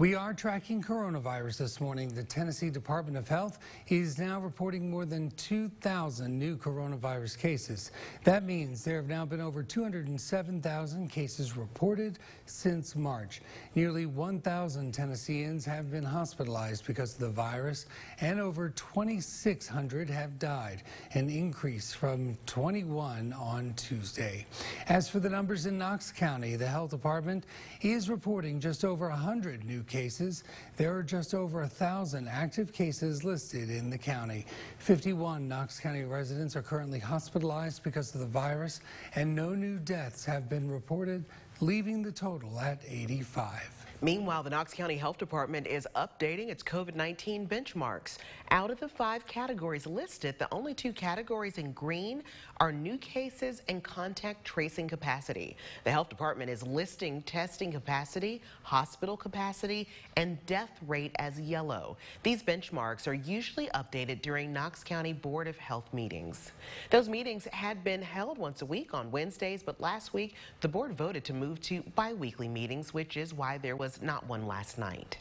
We are tracking coronavirus this morning. The Tennessee Department of Health is now reporting more than 2,000 new coronavirus cases. That means there have now been over 207,000 cases reported since March. Nearly 1,000 Tennesseans have been hospitalized because of the virus, and over 2,600 have died, an increase from 21 on Tuesday. As for the numbers in Knox County, the health department is reporting just over 100 new cases. There are just over a thousand active cases listed in the county. 51 Knox County residents are currently hospitalized because of the virus, and no new deaths have been reported, leaving the total at 85. Meanwhile, the Knox County Health Department is updating its COVID-19 benchmarks. Out of the five categories listed, the only two categories in green are new cases and contact tracing capacity. The Health Department is listing testing capacity, hospital capacity, and death rate as yellow. These benchmarks are usually updated during Knox County Board of Health meetings. Those meetings had been held once a week on Wednesdays, but last week the board voted to move to biweekly meetings, which is why there was was not one last night.